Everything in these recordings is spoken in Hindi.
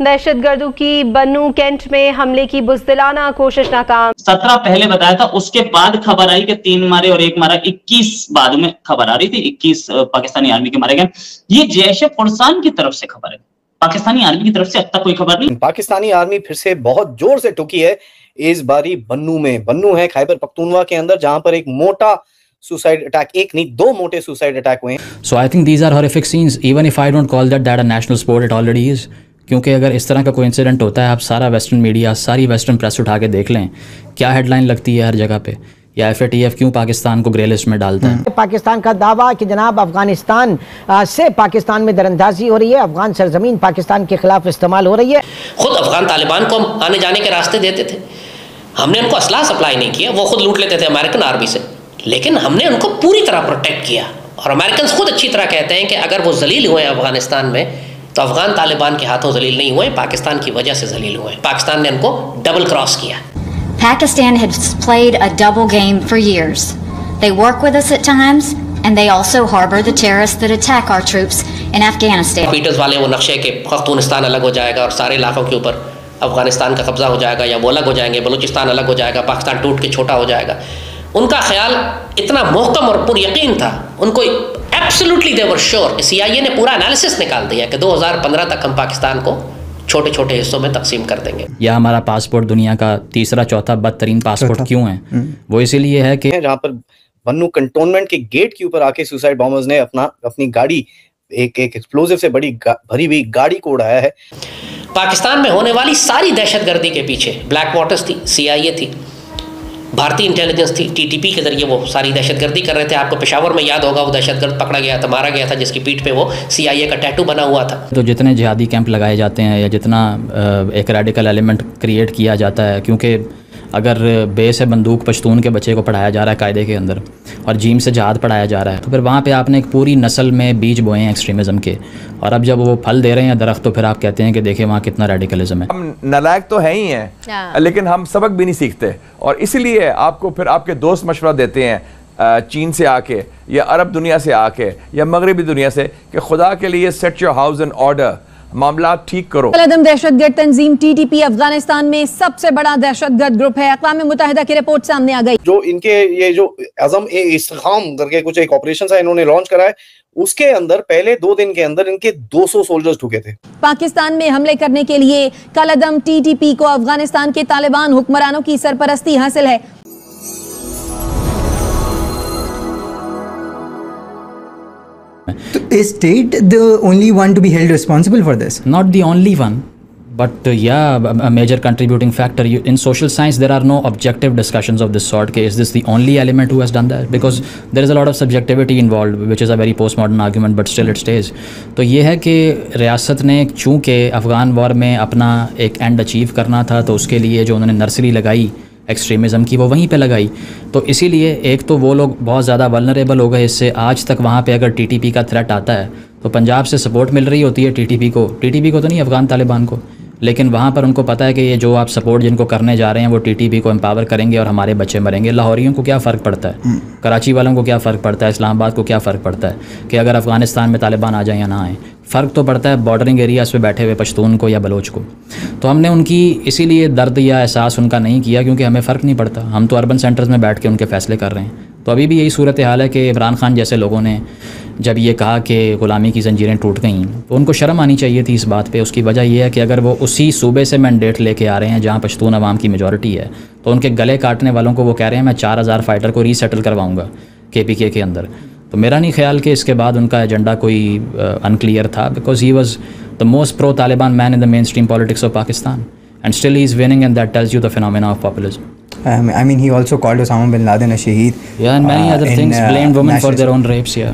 दहशत गर्दों की बनू कैंट में हमले की बुजदिलाना कोशिश नाकाम। सत्रह पहले बताया था उसके बाद खबर आई कि तीन मारे और एक मारा इक्कीस बाद में खबर आ रही थी इक्कीस पाकिस्तानी आर्मी के मारे गए। ये जैश फुरसान की तरफ़ से खबर है। पाकिस्तानी आर्मी की तरफ़ से अब तक कोई खबर नहीं। पाकिस्तानी आर्मी फिर से बहुत ज़ोर से टुकी है इस बारी बन्नू में। बन्नू है खैबर पख्तूनवा के अंदर जहाँ पर एक मोटा सुसाइड अटैक एक नहीं दो मोटे सुसाइड अटैक हुए so I think these are horrific scenes even if I don't call that that a national sport it already is क्योंकि अगर इस तरह का कोई इंसिडेंट होता है आप सारा वेस्टर्न मीडिया सारी वेस्टर्न प्रेस उठा के देख लें क्या हेडलाइन लगती है हर जगह पे? या एफ़ क्यों पाकिस्तान को ग्रे लिस्ट में डालता है? पाकिस्तान का दावा कि जनाब अफ़गानिस्तान से पाकिस्तान में दरअंदाजी हो रही है अफगान सरजमीन पाकिस्तान के खिलाफ इस्तेमाल हो रही है। खुद अफगान तालिबान को हम आने जाने के रास्ते देते थे। हमने उनको असलाह सप्लाई नहीं किया वो खुद लूट लेते थे अमेरिकन आर्मी से। लेकिन हमने उनको पूरी तरह प्रोटेक्ट किया। और अमेरिकन खुद अच्छी तरह कहते हैं कि अगर वो जलील हुए अफ़गानिस्तान में तो अफगान तालिबान के हाथों जलील नहीं हुए पाकिस्तान की वजह से जलील हुए पाकिस्तान ने उनको डबल क्रॉस किया Pakistan has played a double game for years. They work with us at times, and they also harbor the terrorists that attack our troops in Afghanistan. पीटर्स वाले वो नक्शे के खतूनिस्तान अलग हो जाएगा और सारे इलाकों के ऊपर अफ़गानिस्तान का कब्जा हो जाएगा या वो अलग हो जाएँगे बलूचिस्तान अलग हो जाएगा पाकिस्तान टूट के छोटा हो जाएगा उनका ख्याल इतना मोहकम और पुर यकीन था उनको एब्सोल्युटली देवर श्योर सीआईए ने पूरा एनालिसिस निकाल दिया कि 2015 तक हम पाकिस्तान को छोटे छोटे हिस्सों में तकसीम कर देंगे। या हमारा पासपोर्ट दुनिया का तीसरा चौथा बदतरीन पासपोर्ट क्यों है? हम्म। वो इसीलिए है कि जहाँ पर बन्नू कंटोनमेंट के गेट के ऊपर आके सुसाइड बॉम्बर्स ने अपना अपनी गाड़ी एक एक एक्सप्लोजिव से बड़ी भरी हुई गाड़ी को उड़ाया है। पाकिस्तान में होने वाली सारी दहशतगर्दी के पीछे ब्लैक वाटर्स थी सीआईए थी। भारतीय इंटेलिजेंस थी टीटीपी के ज़रिए वो सारी दहशतगर्दी कर रहे थे। आपको पेशावर में याद होगा, वो दहशतगर्द पकड़ा गया था, मारा गया था, जिसकी पीठ पे वो सीआईए का टैटू बना हुआ था। तो जितने जिहादी कैंप लगाए जाते हैं या जितना एक रेडिकल एलिमेंट क्रिएट किया जाता है, क्योंकि अगर बेस है बंदूक पश्तून के बच्चे को पढ़ाया जा रहा है कायदे के अंदर और जीम से जहाद पढ़ाया जा रहा है तो फिर वहाँ पे आपने एक पूरी नस्ल में बीज बोए हैं एक्सट्रीमिज़म के। और अब जब वो फल दे रहे हैं दरख्त तो फिर आप कहते हैं कि देखिए वहाँ कितना रेडिकलिज्म है। हम नलायक तो है ही हैं हाँ। लेकिन हम सबक भी नहीं सीखते। और इसीलिए आपको फिर आपके दोस्त मशवरा देते हैं चीन से आके या अरब दुनिया से आके या मगरबी दुनिया से कि खुदा के लिए set your house in order मामला ठीक करो। कलदम दहशतगर्द तंजीम टी टी पी अफ़गानिस्तान में सबसे बड़ा दहशतगर्द ग्रुप है। अकवा मुतहदा की रिपोर्ट सामने आ गई। जो इनके ये जो अजम ए इस्तेकाम करके कुछ एक ऑपरेशन है इन्होंने लॉन्च करा है। उसके अंदर पहले दो दिन के अंदर इनके 200 सोल्जर्स ठुके थे। पाकिस्तान में हमले करने के लिए कलदम टीटीपी को अफ़गानिस्तान के तालिबान हुक्मरानों की सरपरस्ती हासिल है। तो for this not the but या major contributing factor since there are no objective discussion only element done because there is a of subjectivity involve which post modern argument but still stage तो ये कि रियासत ने चूँकि अफगान वॉर में अपना एक एंड अचीव करना था तो उसके लिए जो उन्होंने नर्सरी लगाई. एक्सट्रीमिज़म की वो वहीं पे लगाई। तो इसीलिए एक तो वो लोग बहुत ज़्यादा वलनरेबल हो गए इससे। आज तक वहाँ पे अगर टीटीपी का थ्रेट आता है तो पंजाब से सपोर्ट मिल रही होती है टीटीपी को। टीटीपी को तो नहीं अफ़गान तालिबान को। लेकिन वहाँ पर उनको पता है कि ये जो आप सपोर्ट जिनको करने जा रहे हैं वो टीटीपी को एम्पावर करेंगे और हमारे बच्चे मरेंगे। लाहौरियों को क्या फ़र्क पड़ता है? हम्म। कराची वालों को क्या फ़र्क पड़ता है? इस्लामाबाद को क्या फ़र्क पड़ता है? कि अगर अफ़गानिस्तान में तालिबान आ जाए या ना आए फ़र्क तो पड़ता है बॉर्डरिंग एरियाज़ पे बैठे हुए पश्तून को या बलोच को। तो हमने उनकी इसीलिए दर्द या एहसास उनका नहीं किया क्योंकि हमें फ़र्क नहीं पड़ता। हम तो अर्बन सेंटर्स में बैठ के उनके फ़ैसले कर रहे हैं। तो अभी भी यही सूरत हाल है कि इमरान खान जैसे लोगों ने जब ये कहा कि ग़ुलामी की जंजीरें टूट गई तो उनको शर्म आनी चाहिए थी इस बात पे। उसकी वजह यह है कि अगर वो उसी सूबे से मैंडेट लेके आ रहे हैं जहाँ पश्तून आवाम की मेजॉरिटी है तो उनके गले काटने वालों को वो कह रहे हैं, मैं चार हज़ार फ़ाइटर को रीसेटल करवाऊँगा के पी के के अंदर। तो मेरा नहीं ख्याल कि इसके बाद उनका एजेंडा कोई अनक्लियर uh, था because he was the most pro Taliban man in the mainstream politics of Pakistan and still he is winning and that tells you the phenomena of populism Um, I mean, he also called Osama bin Laden a shaheed. Yeah, and many uh, other things. Uh, blamed women for their own rapes. Yeah.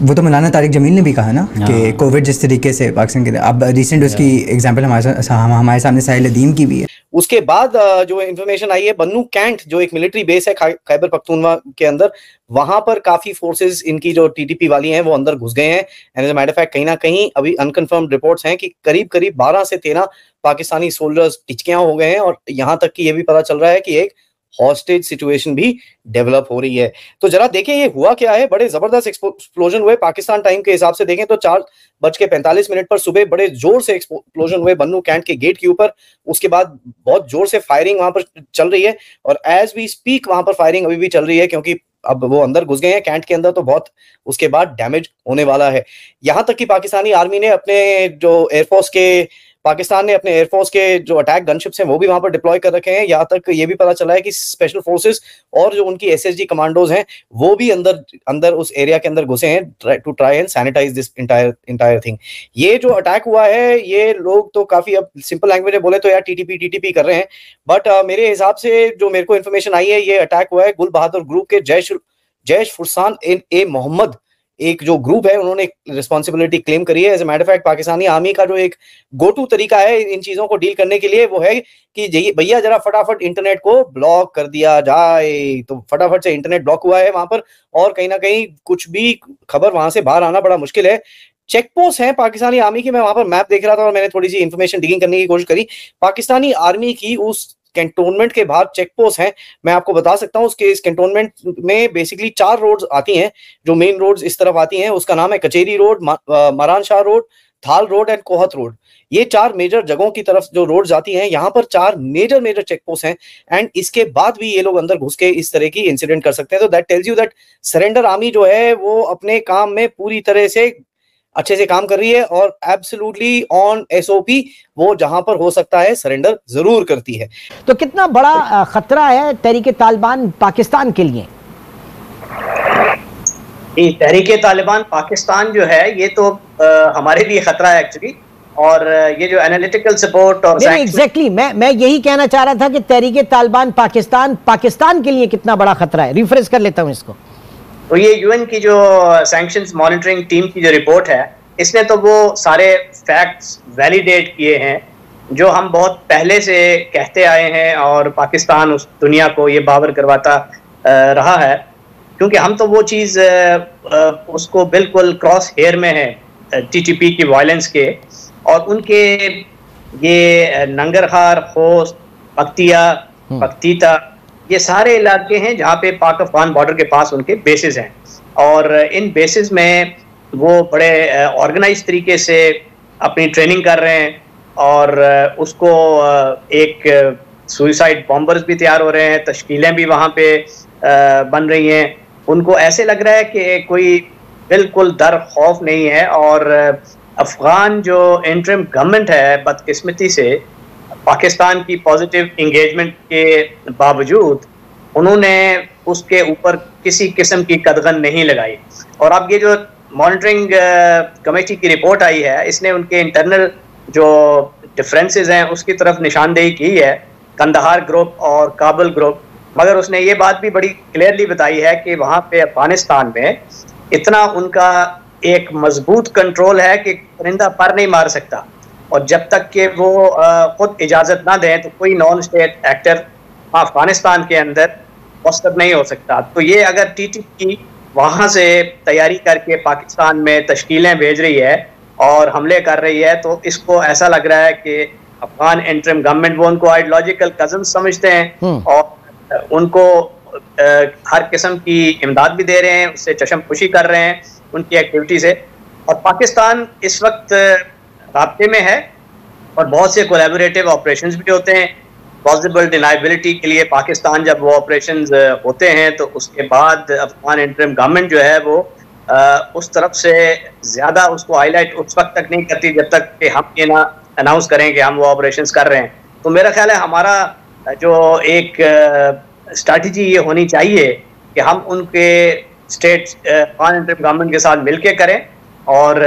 वो तो मौलाना तारिक जमील ने भी कहा ना कि कोविड जिस तरीके से पाकिस्तान के अब रिसेंट उसकी एग्जांपल हमारे हमारे सामने साहिल अदीम की भी है उसके बाद जो इन्फॉर्मेशन आई है, बन्नू कैंट, जो एक मिलिट्री बेस है खैबर पख्तूनवा के अंदर, वहाँ पर काफ़ी फोर्सेस इनकी जो टीटीपी वाली हैं, वो अंदर घुस गए हैं। एंड एज मैटर फैक्ट कहीं ना कहीं अभी अनकंफर्म्ड रिपोर्ट्स हैं कि करीब करीब 12 से 13 पाकिस्तानी सोल्जर्स टिचकियाँ हो गए हैं। और यहाँ तक कि ये भी पता चल रहा है कि एक हॉस्टेज सिचुएशन भी डेवलप हो रही है। तो जरा देखें, ये हुआ क्या है? बड़े ज़बरदस्त एक्सप्लोजन हुए पाकिस्तान टाइम के हिसाब से देखें तो चार बज के पैंतालीस मिनट पर सुबह बड़े ज़ोर से एक्सप्लोजन हुए बन्नू कैंट के गेट के ऊपर। उसके बाद बहुत ज़ोर से फायरिंग वहाँ पर चल रही है और एज वी स्पीक वहाँ पर फायरिंग अभी भी चल रही है क्योंकि अब वो अंदर घुस गए हैं कैंट के अंदर तो बहुत उसके बाद डैमेज होने वाला है। यहाँ तक कि पाकिस्तानी आर्मी ने अपने जो एयरफोर्स के पाकिस्तान ने अपने एयरफोर्स के जो अटैक गनशिप्स हैं वो भी वहाँ पर डिप्लॉय कर रखे हैं। यहाँ तक ये भी पता चला है कि स्पेशल फोर्सेस और जो उनकी एसएसजी कमांडोज हैं वो भी अंदर अंदर उस एरिया के अंदर घुसे हैं to try and sanitize this entire entire thing ये जो अटैक हुआ है ये लोग तो काफ़ी अब सिंपल लैंग्वेज में बोले तो यार टीटीपी टीटीपी कर रहे हैं। बट uh, मेरे हिसाब से जो मेरे को इन्फॉर्मेशन आई है ये अटैक हुआ है गुल बहादुर ग्रुप के जैश जैश फुरसान ए मोहम्मद एक जो ग्रुप है, उन्होंने रिस्पॉन्सिबिलिटी क्लेम करी है. As a matter fact Pakistani army का जो एक गो टू तरीका है इन चीज़ों को डील करने के लिए, वो है कि भैया जरा फटाफट इंटरनेट को ब्लॉक कर दिया जाए. तो फटाफट से इंटरनेट ब्लॉक हुआ है वहाँ पर और कहीं ना कहीं कुछ भी खबर वहाँ से बाहर आना बड़ा मुश्किल है. चेक पोस्ट है पाकिस्तानी आर्मी की. मैं वहाँ पर मैप देख रहा था और मैंने थोड़ी सी इन्फॉर्मेशन डिगिंग करने की कोशिश करी. पाकिस्तानी आर्मी की उस कैंटोनमेंट के बाहर चेक पोस्ट हैं। मैं आपको बता सकता हूँ, उसके इस कैंटोनमेंट में बेसिकली चार रोड्स आती हैं, जो मेन रोड्स इस तरफ़ आती हैं। उसका नाम है Kachehri road Miran Shah road Thal road and Kohat road ये चार मेजर जगहों की तरफ़ जो रोड जाती हैं, यहाँ पर चार मेजर मेजर चेक पोस्ट हैं एंड इसके बाद भी ये लोग अंदर घुस के इस तरह की इंसिडेंट कर सकते हैं। तो that tells you that surrender army जो है, वो अपने काम में पूरी तरह से अच्छे से काम कर रही है और एब्सोल्युटली ऑन एसओपी वो जहाँ पर हो सकता है सरेंडर ज़रूर करती है। तो कितना बड़ा खतरा है तहरीके तालिबान पाकिस्तान के लिए? तहरीक तालिबान पाकिस्तान जो है ये तो आ, हमारे लिए खतरा है एक्चुअली और ये जो एनालिटिकल सपोर्ट और एग्जैक्टली मैं मैं यही कहना चाह रहा था कि तहरीक तालिबान पाकिस्तान पाकिस्तान के लिए कितना बड़ा खतरा है। रिफ्रेश कर लेता हूँ इसको। तो ये यूएन की जो सैंक्शंस मॉनिटरिंग टीम की जो रिपोर्ट है इसने तो वो सारे फैक्ट्स वैलिडेट किए हैं जो हम बहुत पहले से कहते आए हैं और पाकिस्तान उस दुनिया को ये बावर करवाता रहा है क्योंकि हम तो वो चीज़ उसको बिल्कुल क्रॉस हेयर में है टीटीपी की वायलेंस के और उनके ये नंगरहार होस्ट पख्तिया हम्म। ये सारे इलाके हैं जहाँ पे पाक अफगान बॉर्डर के पास उनके बेसिस हैं। और इन बेसिस में वो बड़े ऑर्गेनाइज तरीके से अपनी ट्रेनिंग कर रहे हैं और उसको एक सुइसाइड बॉम्बर्स भी तैयार हो रहे हैं, तश्कीलें भी वहाँ पे बन रही हैं। उनको ऐसे लग रहा है कि कोई बिल्कुल दर खौफ नहीं है और अफगान जो इंटरम गवर्नमेंट है, बदकिस्मती से पाकिस्तान की पॉजिटिव इंगेजमेंट के बावजूद, उन्होंने उसके ऊपर किसी किस्म की कदगन नहीं लगाई। और अब ये जो मॉनिटरिंग कमेटी की रिपोर्ट आई है, इसने उनके इंटरनल जो डिफरेंसेस हैं, उसकी तरफ़ निशानदेही की है, कंदहार ग्रुप और काबुल ग्रुप मगर उसने ये बात भी बड़ी क्लियरली बताई है कि वहाँ पे अफ़गानिस्तान में इतना उनका एक मज़बूत कंट्रोल है कि परिंदा पर नहीं मार सकता। और जब तक के वो खुद इजाज़त ना दें तो कोई नॉन स्टेट एक्टर अफ़गानिस्तान के अंदर मस्तब नहीं हो सकता तो ये अगर टी टी पी वहाँ से तैयारी करके पाकिस्तान में तश्कीलें भेज रही है और हमले कर रही है तो इसको ऐसा लग रहा है कि अफगान इंटरम गवर्नमेंट वो उनको आइडियोलॉजिकल कज़न समझते हैं हम्म। और उनको हर किस्म की इमदाद भी दे रहे हैं उससे चशम खुशी कर रहे हैं उनकी एक्टिविटी से और पाकिस्तान इस वक्त रबते में है और बहुत से कोलेबोरेटिव ऑपरेशन भी होते हैं। पॉसिबल डिनाइबिलिटी के लिए पाकिस्तान जब वो ऑपरेशन होते हैं तो उसके बाद अफगान इंटरम गवर्नमेंट जो है वो आ, उस तरफ़ से ज़्यादा उसको हाईलाइट उस वक्त तक नहीं करती जब तक कि हम ये ना अनाउंस करें कि हम वो ऑपरेशन कर रहे हैं। तो मेरा ख्याल है हमारा जो एक स्ट्रैटेजी ये होनी चाहिए कि हम उनके स्टेट अफगान इंटरम गवर्नमेंट के साथ मिल करें और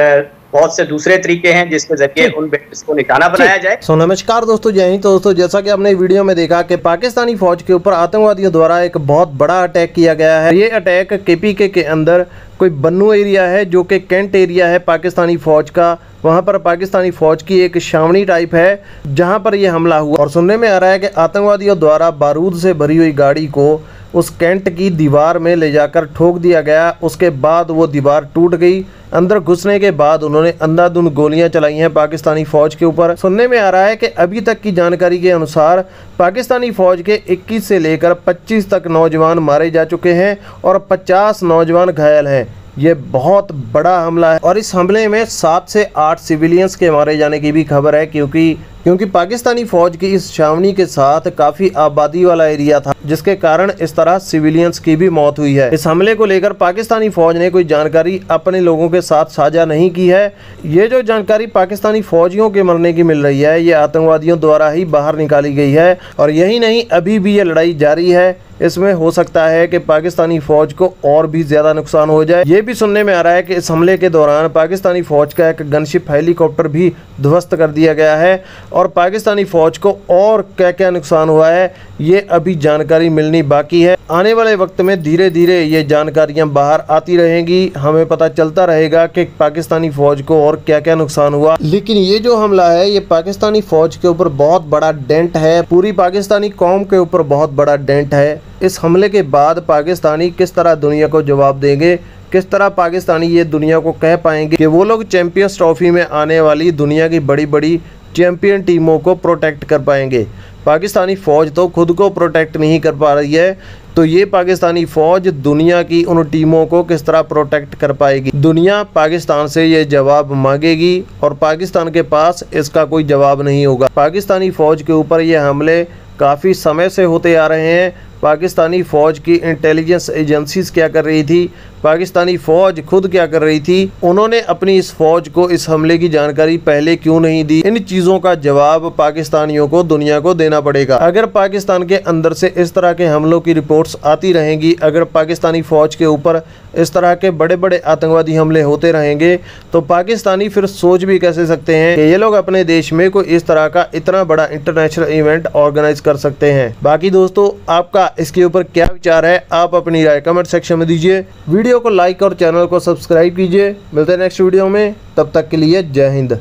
बहुत से दूसरे तरीके हैं जिसके ज़रिए उन बेटिस को निशाना बनाया जाए। सो नमस्कार दोस्तों जय हिंद। तो दोस्तों जैसा कि आपने वीडियो में देखा कि पाकिस्तानी फौज के ऊपर आतंकवादियों द्वारा एक बहुत बड़ा अटैक किया गया है। ये अटैक केपीके के अंदर कोई बन्नू एरिया है जो कि कैंट एरिया है पाकिस्तानी फ़ौज का, वहाँ पर पाकिस्तानी फ़ौज की एक छावनी टाइप है, जहाँ पर यह हमला हुआ। और सुनने में आ रहा है कि आतंकवादियों द्वारा बारूद से भरी हुई गाड़ी को उस कैंट की दीवार में ले जाकर ठोक दिया गया। उसके बाद वो दीवार टूट गई। अंदर घुसने के बाद उन्होंने अंधाधुंध गोलियाँ चलाई हैं पाकिस्तानी फौज के ऊपर। सुनने में आ रहा है कि अभी तक की जानकारी के अनुसार पाकिस्तानी फौज के 21 से लेकर 25 तक नौजवान मारे जा चुके हैं और 50 नौजवान घायल हैं। ये बहुत बड़ा हमला है। और इस हमले में सात से आठ सिविलियंस के मारे जाने की भी खबर है, क्योंकि क्योंकि पाकिस्तानी फौज की इस छावनी के साथ काफ़ी आबादी वाला एरिया था, जिसके कारण इस तरह सिविलियंस की भी मौत हुई है। इस हमले को लेकर पाकिस्तानी फौज ने कोई जानकारी अपने लोगों के साथ साझा नहीं की है। ये जो जानकारी पाकिस्तानी फौजियों के मरने की मिल रही है, ये आतंकवादियों द्वारा ही बाहर निकाली गई है, और यही नहीं, अभी भी ये लड़ाई जारी है। इसमें हो सकता है कि पाकिस्तानी फौज को और भी ज़्यादा नुकसान हो जाए। ये भी सुनने में आ रहा है कि इस हमले के दौरान पाकिस्तानी फौज का एक गनशिप हेलीकॉप्टर भी ध्वस्त कर दिया गया है और पाकिस्तानी फौज को और क्या क्या नुकसान हुआ है, ये अभी जानकारी मिलनी बाकी है। आने वाले वक्त में धीरे धीरे ये जानकारियाँ बाहर आती रहेंगी। हमें पता चलता रहेगा कि पाकिस्तानी फौज को और क्या क्या नुकसान हुआ। लेकिन ये जो हमला है, ये पाकिस्तानी फौज के ऊपर बहुत बड़ा डेंट है। पूरी पाकिस्तानी कौम के ऊपर बहुत बड़ा डेंट है। इस हमले के बाद पाकिस्तानी किस तरह दुनिया को जवाब देंगे? किस तरह पाकिस्तानी ये दुनिया को कह पाएँगे कि वो लोग चैंपियंस ट्रॉफी में आने वाली दुनिया की बड़ी बड़ी चैंपियन टीमों को प्रोटेक्ट कर पाएँगे? पाकिस्तानी फ़ौज तो खुद को प्रोटेक्ट नहीं कर पा रही है तो ये पाकिस्तानी फ़ौज दुनिया की उन टीमों को किस तरह प्रोटेक्ट कर पाएगी? दुनिया पाकिस्तान से ये जवाब मांगेगी और पाकिस्तान के पास इसका कोई जवाब नहीं होगा। पाकिस्तानी फ़ौज के ऊपर ये हमले काफ़ी समय से होते आ रहे हैं पाकिस्तानी फ़ौज की इंटेलिजेंस एजेंसीज क्या कर रही थी? पाकिस्तानी फ़ौज खुद क्या कर रही थी? उन्होंने अपनी इस फ़ौज को इस हमले की जानकारी पहले क्यों नहीं दी? इन चीज़ों का जवाब पाकिस्तानियों को, दुनिया को देना पड़ेगा। अगर पाकिस्तान के अंदर से इस तरह के हमलों की रिपोर्ट्स आती रहेंगी, अगर पाकिस्तानी फ़ौज के ऊपर इस तरह के बड़े बड़े आतंकवादी हमले होते रहेंगे तो पाकिस्तानी फिर सोच भी कैसे सकते हैं कि ये लोग अपने देश में कोई इस तरह का इतना बड़ा इंटरनेशनल इवेंट ऑर्गेनाइज कर सकते हैं? बाकी दोस्तों, आपका इसके ऊपर क्या विचार है? आप अपनी राय कमेंट सेक्शन में दीजिए। वीडियो को लाइक और चैनल को सब्सक्राइब कीजिए। मिलते हैं नेक्स्ट वीडियो में। तब तक के लिए जय हिंद।